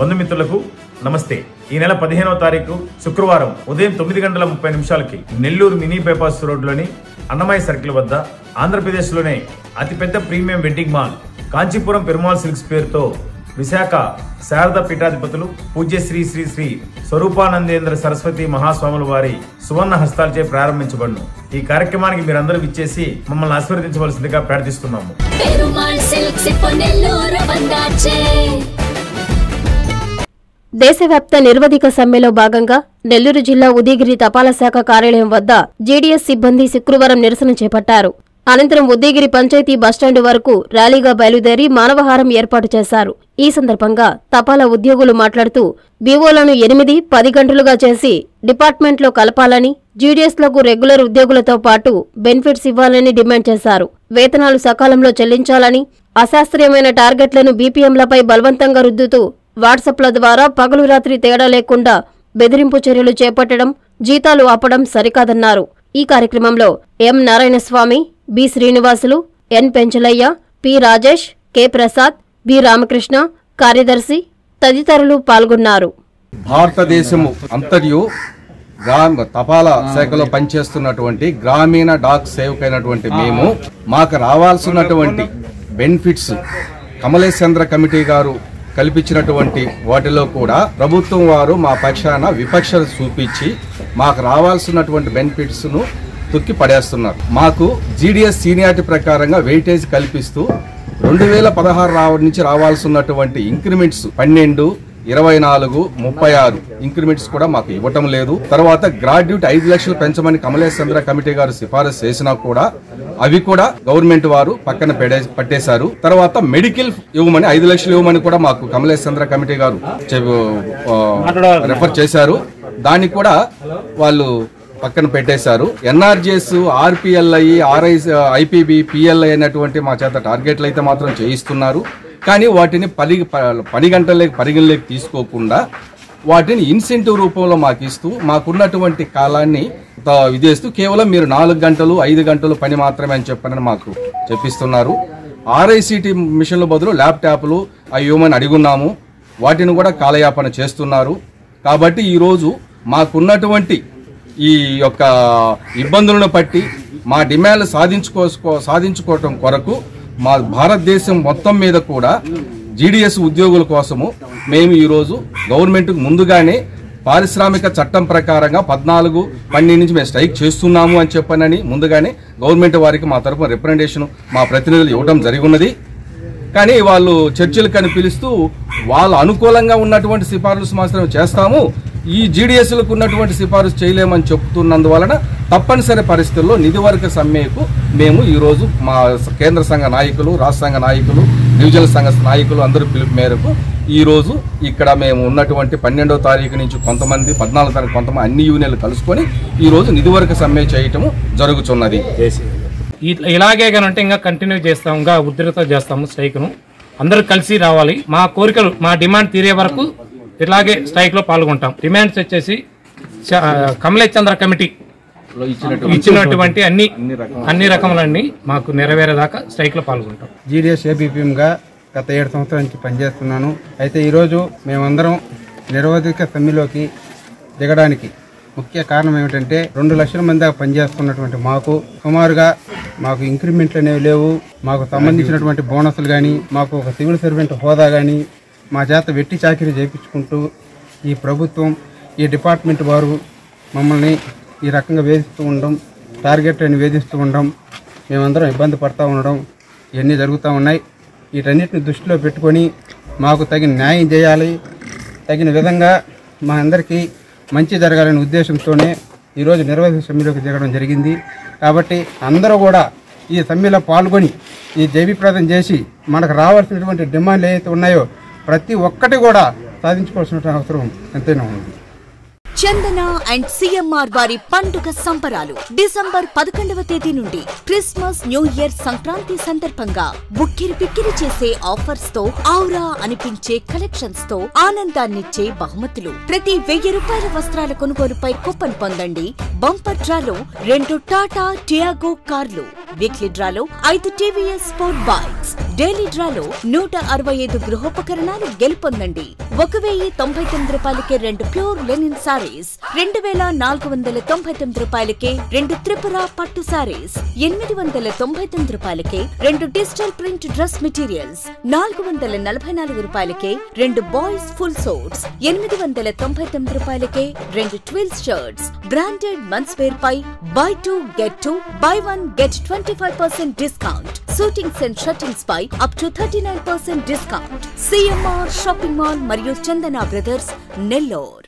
బంధుమిత్రులకు నమస్తే. ఈ నెల పదిహేనవ తారీఖు శుక్రవారం ఉదయం తొమ్మిది గంటల ముప్పై నిమిషాలకి నెల్లూరు మినీ బైపాస్ రోడ్లోని అన్నమయ్య సర్కిల్ వద్ద ఆంధ్రప్రదేశ్లోనే అతిపెద్ద premium wedding mall Kanchipuram Perumal silks పేరుతో విశాఖ శారద పీఠాధిపతులు పూజ్య శ్రీ శ్రీ శ్రీ స్వరూపానందేంద్ర సరస్వతి మహాస్వాముల వారి సువర్ణ హస్తాలచే ప్రారంభించబడును. ఈ కార్యక్రమానికి మీరందరూ విచ్చేసి మమ్మల్ని ఆశీర్వదించవలసిందిగా ప్రార్థిస్తున్నాము. దేశవ్యాప్త నిర్వధిక సమ్మెలో భాగంగా నెల్లూరు జిల్లా ఉదయగిరి తపాలా శాఖ కార్యాలయం వద్ద జేడీఎస్ సిబ్బంది శుక్రవారం నిరసన చేపట్టారు. అనంతరం ఉదయగిరి పంచాయతీ బస్టాండ్ వరకు ర్యాలీగా బయలుదేరి మానవహారం ఏర్పాటు చేశారు. ఈ సందర్భంగా తపాలా ఉద్యోగులు మాట్లాడుతూ బీవోలను ఎనిమిది పది గంటలుగా చేసి డిపార్ట్మెంట్లో కలపాలని జీడీఎస్లకు రెగ్యులర్ ఉద్యోగులతో పాటు బెనిఫిట్స్ ఇవ్వాలని డిమాండ్ చేశారు. వేతనాలు సకాలంలో చెల్లించాలని అశాస్త్రీయమైన టార్గెట్లను బీపీఎంలపై బలవంతంగా రుద్దుతూ వాట్సాప్ల ద్వారా పగలు రాత్రి తేడా లేకుండా బెదిరింపు చర్యలు చేపట్టడం జీతాలు ఆపడం సరికాదన్నారు. ఈ కార్యక్రమంలో M Narayanaswamy B Srinivasulu N Penchalaiah P Rajesh K Prasad B Ramakrishna కార్యదర్శి తదితరులు పాల్గొన్నారు. భారతదేశము అంతర్యు గ్రామ తపాలా శాఖలో పనిచేస్తున్నటువంటి గ్రామీణ డాక్ సేవకైనటువంటి మేము మాకు రావాల్సినటువంటి బెనిఫిట్స్ కమలేశ్చంద్ర కమిటీ గారు కల్పించినటువంటి వాటిలో కూడా ప్రభుత్వం వారు మా పక్షాన విపక్ష చూపించి మాకు రావాల్సినటువంటి బెనిఫిట్స్ను తొక్కి పడేస్తున్నారు. మాకు జీడిఎస్ సీనియారిటీ ప్రకారంగా వెయిటేజ్ కల్పిస్తూ రెండు వేల పదహారు రావ నుంచి రావాల్సినటువంటి ఇంక్రిమెంట్స్ పన్నెండు ఇరవై నాలుగు ముప్పై ఆరు ఇంక్రిమెంట్స్ కూడా మాకు ఇవ్వటం లేదు. తర్వాత గ్రాడ్యుయేట్ ఐదు లక్షలు పెంచమని కమలేష్ చంద్ర కమిటీ గారు సిఫారసు చేసినా కూడా అవి కూడా గవర్నమెంట్ వారు పక్కన పెడే పట్టేశారు. తర్వాత మెడికల్ ఇవ్వమని ఐదు లక్షలు ఇవ్వమని కూడా మాకు కమలేష్ చంద్ర కమిటీ గారు రెఫర్ చేశారు. దాన్ని కూడా వాళ్ళు పక్కన పెట్టేశారు. NRGS RPLI RI IPB PLI అనేటువంటి మా చేత టార్గెట్లు అయితే మాత్రం చేయిస్తున్నారు. కానీ వాటిని పని ప- పని గంటలకి పరిగణలోకి తీసుకోకుండా వాటిని ఇన్సెంటివ్ రూపంలో మాకు ఇస్తూ మాకున్నటువంటి కాలాన్ని త- కేవలం మీరు నాలుగు గంటలు ఐదు గంటలు పని మాత్రమే అని చెప్పని మాకు చెప్పిస్తున్నారు. ఆర్ఐసిటి మిషన్ల బదులు ల్యాప్టాప్లు అవి ఇవ్వమని అడిగున్నాము. వాటిని కూడా కాలయాపన చేస్తున్నారు. కాబట్టి ఈరోజు మాకున్నటువంటి ఈ యొక్క ఇబ్బందులను బట్టి మా డిమాండ్లు సాధించుకో సాధించుకోవటం కొరకు మా భారతదేశం మొత్తం మీద కూడా జీడిఎస్ ఉద్యోగుల కోసము మేము ఈరోజు గవర్నమెంట్కు ముందుగానే పారిశ్రామిక చట్టం ప్రకారంగా పద్నాలుగు పన్నెండు నుంచి మేము స్ట్రైక్ చేస్తున్నాము అని చెప్పానని ముందుగానే గవర్నమెంట్ వారికి మా తరఫున రిప్రజెంటేషన్ మా ప్రతినిధులు ఇవ్వడం జరిగి ఉన్నది కానీ వాళ్ళు చర్చలు కని పిలుస్తూ వాళ్ళు అనుకూలంగా ఉన్నటువంటి సిఫారసు మాత్రం చేస్తాము. ఈ జీడిఎస్లకు ఉన్నటువంటి సిఫారసు చేయలేమని చెప్తున్నందువలన తప్పనిసరి పరిస్థితుల్లో నిధి వర్గ సమ్మెకు మేము ఈరోజు మా కేంద్ర సంఘ నాయకులు రాష్ట్ర సంఘ నాయకులు డివిజనల్ సంఘ నాయకులు అందరూ పిలుపు మేరకు ఈరోజు ఇక్కడ మేము ఉన్నటువంటి పన్నెండవ తారీఖు నుంచి కొంతమంది పద్నాలుగు తారీఖు కొంతమంది అన్ని యూనియన్లు కలుసుకొని ఈరోజు నిధి వరకు సమ్మె చేయటము జరుగుతున్నది ఇట్లా ఇలాగే కనుంటే ఇంకా కంటిన్యూ చేస్తాం ఇంకా ఉధృత చేస్తాము స్ట్రైక్ను. అందరూ కలిసి రావాలి. మా కోరికలు మా డిమాండ్ తీరే వరకు ఇలాగే స్ట్రైక్లో పాల్గొంటాం. డిమాండ్స్ వచ్చేసి చ- కమిటీ ఇచ్చినటువంటి అన్ని అన్ని రకములన్నీ మాకు నెరవేరేదాకా స్ట్రైక్లో పాల్గొంటాం. జీడిఎస్ ఏబీపీఎంగా గత ఏడు సంవత్సరాల నుంచి పనిచేస్తున్నాను. అయితే ఈరోజు మేమందరం నిరవధిక సమ్మెలోకి దిగడానికి ముఖ్య కారణం ఏమిటంటే రెండు లక్షల మంది దాకా పనిచేస్తున్నటువంటి మాకు సుమారుగా మాకు ఇంక్రిమెంట్లు అనేవి లేవు. మాకు సంబంధించినటువంటి బోనస్లు కానీ మాకు ఒక సివిల్ సర్వెంట్ హోదా కానీ మా చేత వెట్టి చాకిరీ చేయించుకుంటూ ఈ ప్రభుత్వం ఈ డిపార్ట్మెంట్ వారు మమ్మల్ని ఈ రకంగా వేధిస్తూ ఉండడం టార్గెట్ అని వేధిస్తూ ఉండడం మేమందరం ఇబ్బంది పడతా ఉండడం ఇవన్నీ జరుగుతూ ఉన్నాయి. వీటన్నిటిని దృష్టిలో పెట్టుకొని మాకు తగిన న్యాయం చేయాలి. తగిన విధంగా మా అందరికీ మంచి జరగాలనే ఉద్దేశంతోనే ఈరోజు నిర్వహణ సమ్మెలోకి దిగడం జరిగింది. కాబట్టి అందరూ కూడా ఈ సమ్మెలో పాల్గొని ఈ జైవిప్రదం చేసి మనకు రావాల్సినటువంటి డిమాండ్లు ఏవైతే ఉన్నాయో ప్రతి ఒక్కటి కూడా సాధించుకోవాల్సిన అవసరం ఎంతైనా ఉంది. చందన అండ్ సిఎంఆర్ వారి పండుగ సంబరాలు. డిసెంబర్ పదకొండవ తేదీ నుండి క్రిస్మస్ న్యూ ఇయర్ సంక్రాంతి సందర్భంగా ఉక్కిరి పిక్కిరి చేసే ఆఫర్స్తో ఆవురా అనిపించే కలెక్షన్స్తో ఆనందాన్నిచ్చే బహుమతులు. ప్రతి వెయ్యి రూపాయల వస్త్రాల కొనుగోలుపై కూపన్ పొందండి బంపర్ డ్రాలో రెండు టాటా టియాగో కార్లు. వీక్లీ డ్రాలో ఐదు టీవీఎస్ స్పోర్ట్ బైక్స్. డైలీ డ్రాలో నూట అరవై ఐదు గృహోపకరణాలు గెలుపొందండి. ఒక వెయ్యి తొంభై తొమ్మిది రూపాయలకే రెండు ప్యూర్ లెనిన్ సారీస్ రెండు వేల నాలుగు వందల తొంభై తొమ్మిది రూపాయలకే రెండు త్రిపుర పట్టు సారీస్ ఎనిమిది వందల తొంభై తొమ్మిది రూపాయలకే రెండు డిజిటల్ ప్రింట్ డ్రెస్ మెటీరియల్స్ నాలుగు వందల నలభై నాలుగు రూపాయలకే రెండు బాయ్స్ ఫుల్ సోట్స్ ఎనిమిది వందల తొంభై తొమ్మిది రూపాయలకే రెండు twills shirts. Branded mens wear pi buy two get two buy one get twenty five percent discount. Suitings and shirtings pi up to thirty nine percent discount CMR shopping mall మరియు Chandana brothers Nellore